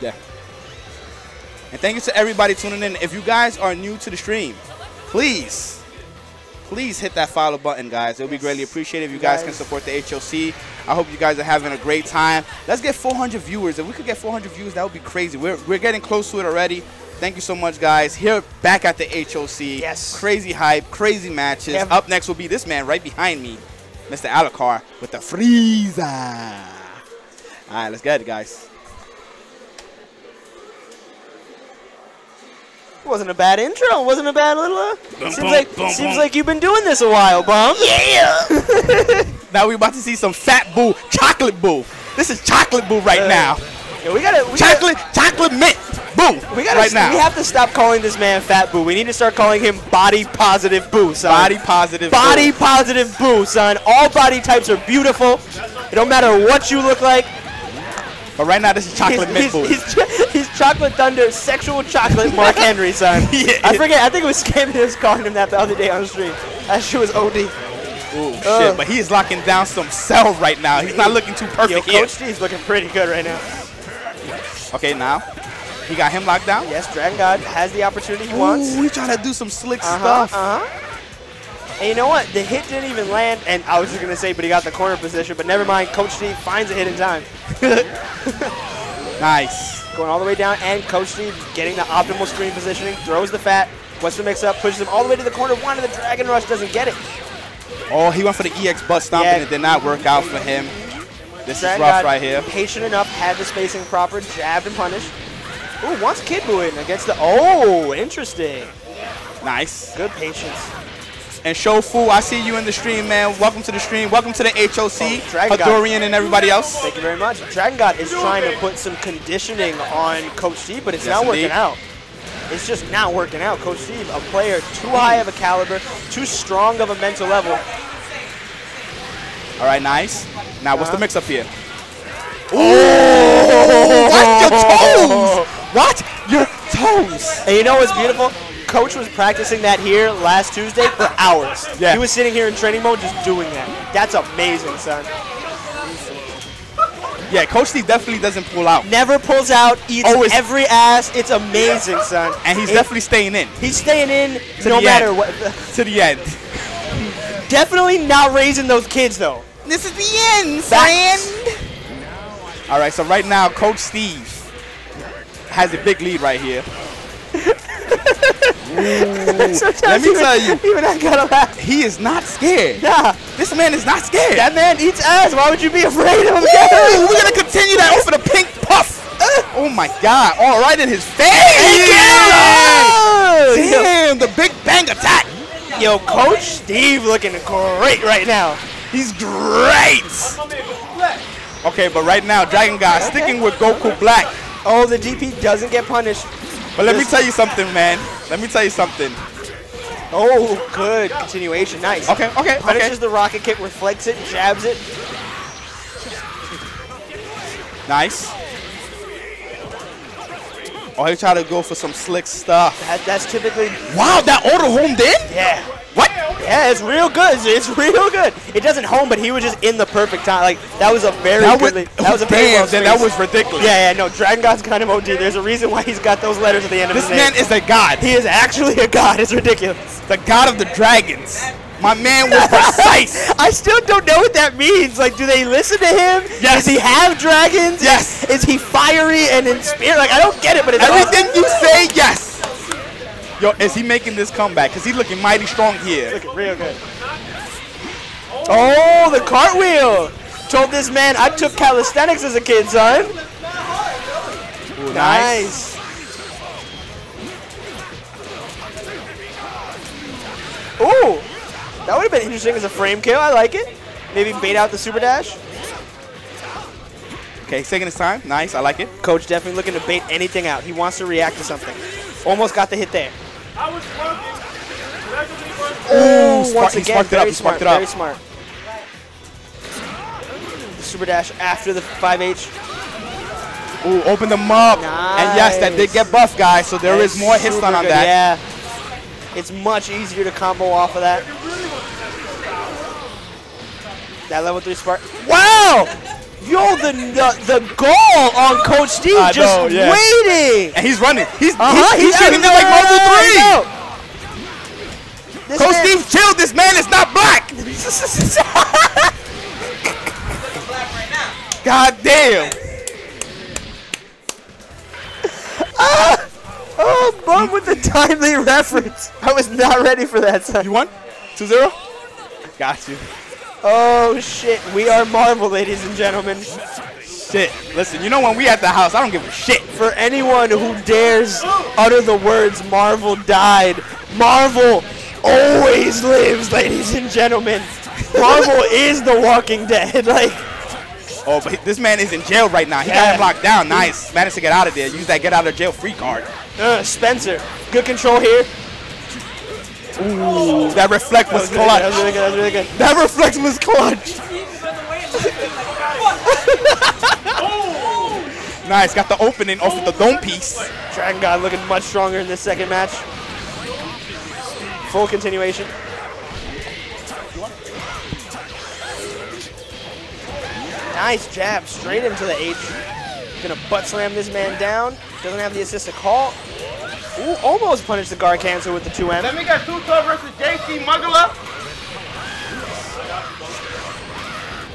Yeah. And thank you to everybody tuning in. If you guys are new to the stream, please, please hit that follow button, guys. It would be greatly appreciated if you guys, can support the HOC. I hope you guys are having a great time. Let's get 400 viewers. If we could get 400 views, that would be crazy. We're, we're getting close to it already. Thank you so much, guys. Here, back at the HOC. Yes. Crazy hype, crazy matches. Up next will be this man right behind me, Mr. Alukard, with the Frieza. All right, let's get it, guys. Wasn't a bad intro. Wasn't a bad little. Uh, Boom, seems boom, like boom, seems like you've been doing this a while, bum. Yeah. Now we're about to see some fat Buu, chocolate Buu. This is chocolate Buu right Uh, now. yeah we gotta. We Chocolate, chocolate mint Buu. Gotta, we gotta. right now. We have to stop calling this man Fat Buu. We need to start calling him Body Positive Buu, son. body positive. Body Buu. positive Buu, son. All body types are beautiful. It don't matter what you look like. But right now this is chocolate mint he's, Buu. he's, he's, he's chocolate thunder, sexual chocolate Mark Henry, son. Yeah. I forget. I think it was Scam that was calling him that the other day on the stream. That shit was OD. Ooh, uh. shit. But he is locking down some cell right now. He's not looking too Yo, perfect here. Coach Steve's looking pretty good right now. Okay, now he got him locked down. Yes, Dragon God has the opportunity he wants. Ooh, he trying to do some slick Uh-huh, stuff. uh-huh. And you know what? The hit didn't even land, and I was just gonna say, but he got the corner position. But never mind. Coach Steve finds a hit in time. Nice. going all the way down, and Coach Steve getting the optimal screen positioning, throws the fat, Western mix up, pushes him all the way to the corner. One of the Dragon Rush doesn't get it. Oh, he went for the EX butt stomp Yeah. and it did not work out for him. This Dragon is rough right here. Patient enough, had the spacing proper, jabbed and punished. Ooh, wants Kid Buu in against the. Oh, interesting. Nice. Good patience. And Shofu, I see you in the stream, man. Welcome to the stream. Welcome to the HOC. Oh, Hadorian and everybody else. Thank you very much. Dragon God is trying to put some conditioning on Coach Steve, but it's Yes, not working out. It's just not working out. Coach Steve, a player too high of a caliber, too strong of a mental level. All right, nice. Now, what's the Uh-huh. mix up here? Ooh! Watch your toes! Watch your toes! And you know what's beautiful? Coach was practicing that here last Tuesday for hours. Yeah. He was sitting here in training mode just doing that. That's amazing, son. Yeah, Coach Steve definitely doesn't pull out. Never pulls out, eats Always- every ass. It's amazing, son. And he's It- definitely staying in he's staying in To no the matter end. what. to the end. Definitely not raising those kids though. This is the end, Facts. friend. All right, so right now, Coach Steve has a big lead right here. Sometimes Let me even, tell you. even I gotta laugh. He is not scared. Nah, This man is not scared. that man eats ass. Why would you be afraid of him? Ooh, we're gonna continue that over the pink puff. Oh my God! All right in his face. Yo, Damn, the big bang attack. yo, Coach Steve looking great right now. He's great. Okay, but right now, Dragon God sticking with Goku Black. Oh, the DP doesn't get punished. But let me tell you something, man. Let me tell you something. Oh, good continuation. Nice. Okay, okay, okay. Punishes the rocket kick, reflects it, jabs it. Nice. Oh, he tried to go for some slick stuff. That, that's typically Wow, that auto homed in? yeah. Yeah, it's real good. It's real good. It doesn't home, but he was just in the perfect time. Like that was a very That was, good. that was a very damn, well then that was ridiculous. Yeah, yeah, no. Dragon God's kind of OD. There's a reason why he's got those letters at the end of his name. This man is a god. he is actually a god. It's ridiculous. the god of the dragons. My man was precise. I still don't know what that means. Like, do they listen to him? Yes. Does he have dragons? Yes. Is, is he fiery and in spirit? Like, I don't get it, but it's Everything you say, yes. Yo, is he making this comeback? Because he's looking mighty strong here. Looking real good. Oh, the cartwheel. Told this man I took calisthenics as a kid, son. Ooh, Nice. Ooh, that would have been interesting as a frame kill. I like it. Maybe bait out the super dash. Okay, he's taking his time. Nice, I like it. Coach definitely looking to bait anything out. He wants to react to something. Almost got the hit there. Ooh, Once he again, sparked it up. He sparked it up. very smart. Super dash after the 5H. Ooh, open them up. And yes, that did get buffed, guys. So there is more hit stun on good, that. Yeah. It's much easier to combo off of that. That level 3 spark. Wow! Yo, the the, the goal on Coach Steve I just know, yeah. waiting. And he's running. He's, Uh-huh, he's, he's shooting it like Marvel 3. This Coach man- Steve, chill. This man is not black. God damn. Oh, bum with the timely reference. I was not ready for that. Son. You won? 2-0? Got you. Oh shit, we are Marvel, ladies and gentlemen. Shit. Listen, you know when we at the house, I don't give a shit. For anyone who dares utter the words Marvel died, Marvel always lives, ladies and gentlemen. Marvel is the Walking Dead. Like, Oh, but this man is in jail right now. He got him locked down. Nice. Managed to get out of there. Use that get out of jail free card. uh, Spencer, good control here. Ooh, that reflect was That was clutch. really good. That was really good. That reflect was clutch. nice. Got the opening off of the dome piece. Dragon God looking much stronger in this second match. Full continuation. Nice jab, straight into the H. Gonna butt slam this man down. Doesn't have the assist to call. Ooh, almost punished the guard cancel with the 2M. Then we got Tuto versus JC Mugala.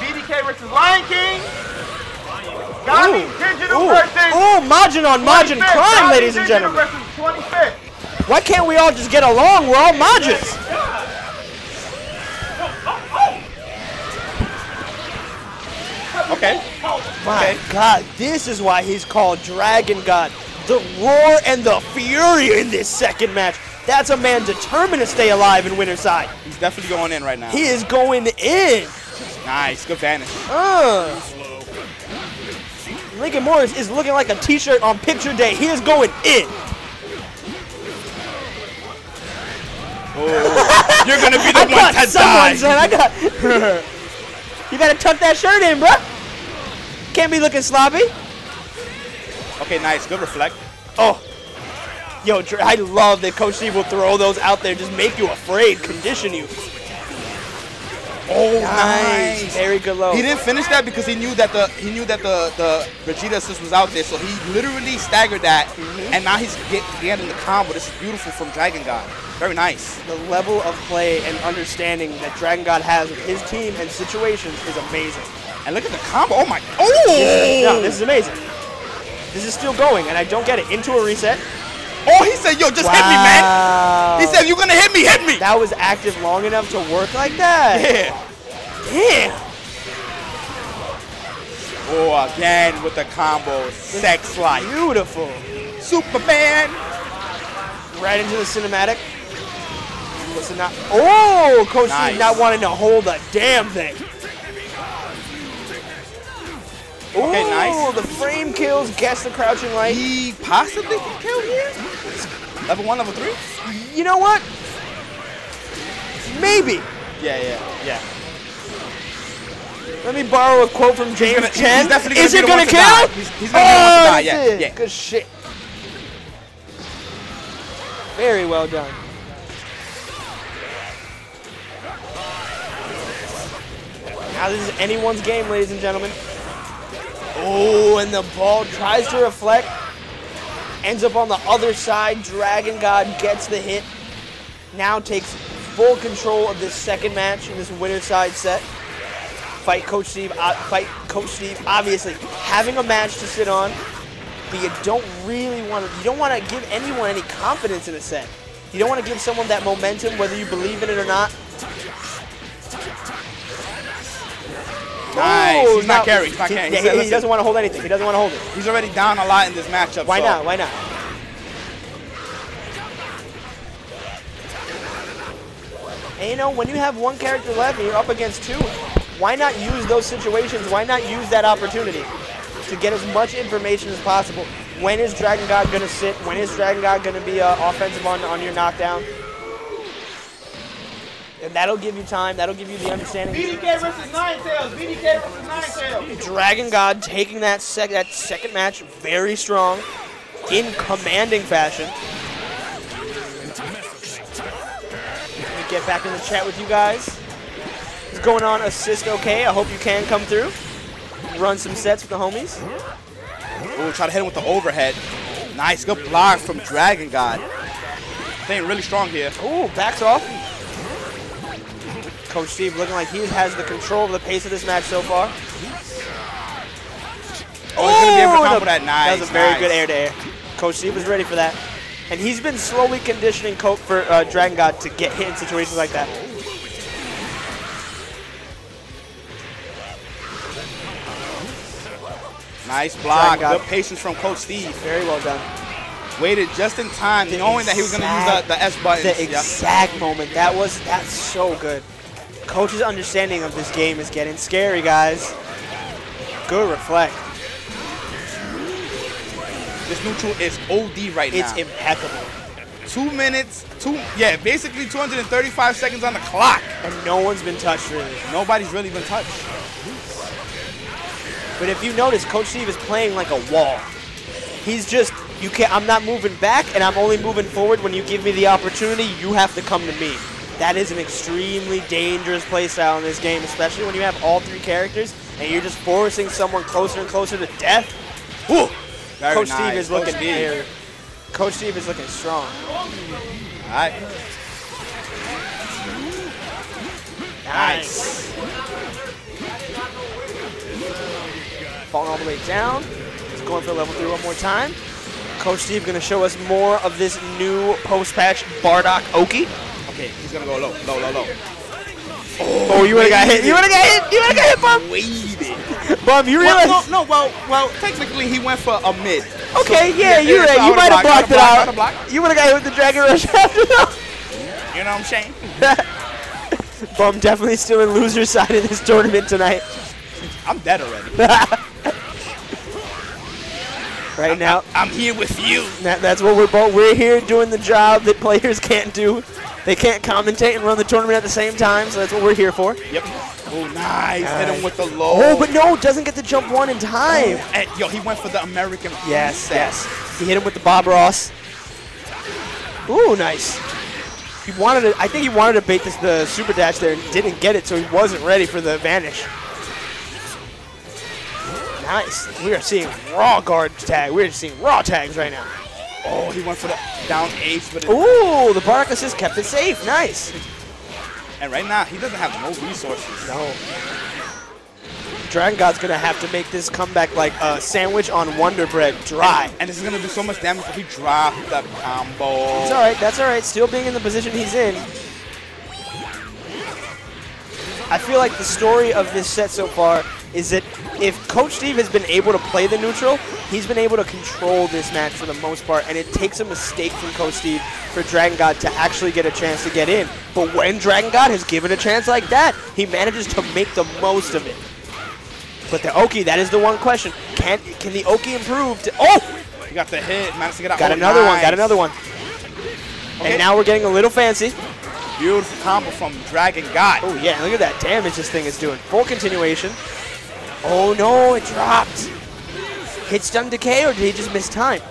BDK versus Lion King. Gami Ooh, Digital ooh, versus ooh, Majin on Majin 25th. crime, Gami ladies and gentlemen. versus 25th. Why can't we all just get along? We're all Majins. Okay. My God, this is why he's called Dragon God. The roar and the fury in this second match. That's a man determined to stay alive in winner side. He's definitely going in right now. He is going in. Nice. Good vanish. Uh. Lincoln Morris is looking like a t-shirt on picture day. He is going in. You're going to be the I one got to someone, die. son. I got. you gotta tuck that shirt in, bro. Can't be looking sloppy. Okay, nice. Good reflect. Oh. Yo, I love that Coach Steve will throw those out there, just make you afraid, condition you. Oh, Nice. nice. Very good low. He didn't finish that because he knew that the he knew that the the Vegeta assist was out there, so he literally staggered that, Mm-hmm. and now he's get, getting the combo. This is beautiful from Dragon God. Very nice. the level of play and understanding that Dragon God has with his team and situations is amazing. And look at the combo. Oh my. Oh. No, this is amazing. This is still going, and I don't get it. Into a reset. oh, he said, "Yo, just hit me, man." He said, "You're gonna hit me, hit me." that was active long enough to work like that. Yeah. Damn. Oh, again with the combo. Sex life. Beautiful. Superman. Right into the cinematic. Listen now. Oh, Coach Nice. Not wanting to hold a damn thing. Okay, nice. The frame kills. Guess the crouching light. He possibly can kill here. Level one, level three. You know what? Maybe. Yeah, yeah, yeah. Let me borrow a quote from James gonna- Chen. Is it gonna kill? He's- he's gonna be the one to Oh, die, yeah, it. yeah. Good shit. Very well done. Now this is anyone's game, ladies and gentlemen. Oh, and the ball tries to reflect. Ends up on the other side. Dragon God gets the hit. Now takes full control of this second match in this winner side set. Fight Coach Steve. Uh, fight Coach Steve. Obviously, having a match to sit on, but you don't really want to. You don't want to give anyone any confidence in a set. You don't want to give someone that momentum, whether you believe in it or not. Nice. Oh, he's not carrying. He's not he- carrying. yeah, He said, he, he doesn't want to hold anything. He doesn't want to hold it. He's already down a lot in this matchup. Why so- not? Why not? And you know, when you have one character left and you're up against two, why not use those situations? Why not use that opportunity to get as much information as possible? When is Dragon God going to sit? When is Dragon God going to be uh, offensive on, on your knockdown? And that'll give you time. That'll give you the understanding. BDK versus Nine Tails. BDK versus Nine Tails. Dragon God taking that sec- that second match very strong, in commanding fashion. Let me get back in the chat with you guys. What's going on? Assist okay? I hope you can come through. run some sets with the homies. Ooh, try to hit him with the overhead. Nice, good block from Dragon God. Playing really strong here. Ooh, backs off. Coach Steve looking like he has the control of the pace of this match so far. Oh, he's gonna be able to combo that. Nice. That was a very nice. good air to air. Coach Steve was ready for that. And he's been slowly conditioning Coke for uh, Dragon God to get hit in situations like that. Nice block. Good patience from Coach Steve. Very well done. Waited just in time, The knowing that he was going to use the, the S buttons. The Yeah. exact moment. That was that's so good. Coach's understanding of this game is getting scary, guys. Good reflect. This neutral is OD right It's now. It's impeccable. two minutes, two, yeah, basically 235 seconds on the clock. And no one's been touched really. Nobody's really been touched. But if you notice, Coach Steve is playing like a wall. He's just you can't. I'm not moving back, and I'm only moving forward when you give me the opportunity. You have to come to me. That is an extremely dangerous playstyle in this game, especially when you have all three characters and you're just forcing someone closer and closer to death. Woo! Very Coach nice. Steve is looking here. Coach Steve is looking strong. All right. Nice. Falling all the way down. He's going for level three one more time. Coach Steve going to show us more of this new post-patch Bardock Oki. Okay, he's gonna go low, low, low, low. Oh, you would have got hit. You would have got hit. You would have got hit, Bum. Waited. Bum, you Well, realize? no, no, well, well, technically he went for a mid. Okay, yeah, yeah, you're right. You might have blocked it out. would've. You would have got hit with the Dragon Rush after that. You know what I'm saying? Bum definitely still in loser side in this tournament tonight. I'm dead already. Right now, I'm here with you. That, that's what we're both. We're here doing the job that players can't do. They can't commentate and run the tournament at the same time, so that's what we're here for. Yep. Oh, nice. Hit him with the low. Oh, but no, doesn't get the jump one in time. Oh, and, yo, he went for the American. Yes, set. yes. He hit him with the Bob Ross. Ooh, nice. He wanted to. I think he wanted to bait this, the super dash there and didn't get it, so he wasn't ready for the vanish. Nice. We are seeing raw guard tag. We're seeing raw tags right now. Oh, he went for the down H, but it, Ooh, the Bark assist kept it safe. Nice. and right now he doesn't have no resources. No. Dragon God's gonna have to make this comeback like a sandwich on Wonder Bread dry. And this is gonna do so much damage if he dropped the combo. It's alright, that's alright. Still being in the position he's in. I feel like the story of this set so far is that if Coach Steve has been able to play the neutral, he's been able to control this match for the most part, and it takes a mistake from Coach Steve for Dragon God to actually get a chance to get in. But when Dragon God has given a chance like that, he manages to make the most of it. But the Oki, that is the one question. Can can the Oki improve to Oh! He got the hit, managed to get out. Got Oh, another one, got another one. Okay. And now we're getting a little fancy. Beautiful combo from Dragon God. Oh yeah, look at that damage this thing is doing. Full continuation. Oh no, it dropped. Hit stun decay or did he just miss time?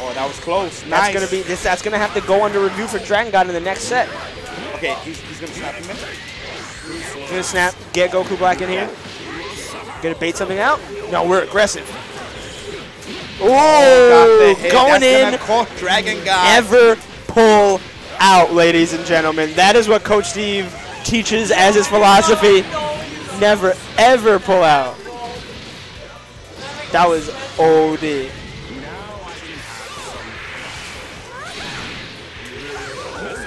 Oh, that was close. That's gonna be this that's gonna have to go under review for Dragon God in the next set. Okay, he's, he's gonna snap him in. He's gonna snap, get Goku Black in here. Gonna bait something out? No, we're aggressive. Oh, the Oh, going That's in, Dragon God. never pull out, ladies and gentlemen. That is what Coach Steve teaches as his philosophy. Never, ever pull out. That was OD.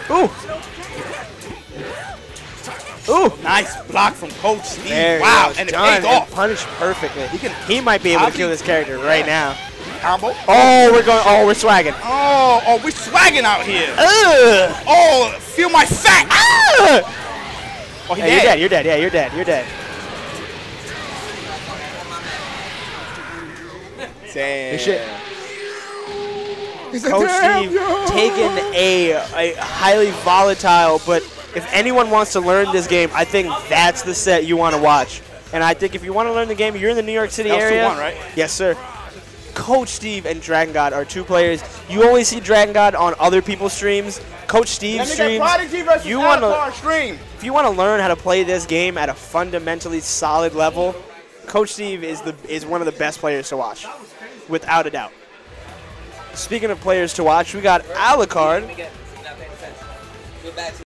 Ooh. Ooh. Nice block from Coach Steve. There wow, and it Done paid and off. punished perfectly. He can He might be able to probably- kill this character right Yeah. now. Combo. Oh, we're going. Oh, we're swagging. Oh, oh, we're swagging out here. Ugh. Oh, feel my fat. Ah! Oh, he Hey, you're dead. dead. You're dead. Yeah, you're dead. You're dead. Damn. Good shit. Coach Steve taking a, a highly volatile, but if anyone wants to learn this game, I think that's the set you want to watch. And I think if you want to learn the game, you're in the New York City area. 2-1, right? Yes, sir. Coach Steve and Dragon God are two players. You only see Dragon God on other people's streams. Coach Steve streams. You wanna- stream. If you want to learn how to play this game at a fundamentally solid level, Coach Steve is the is one of the best players to watch, without a doubt. Speaking of players to watch, we got Alukard.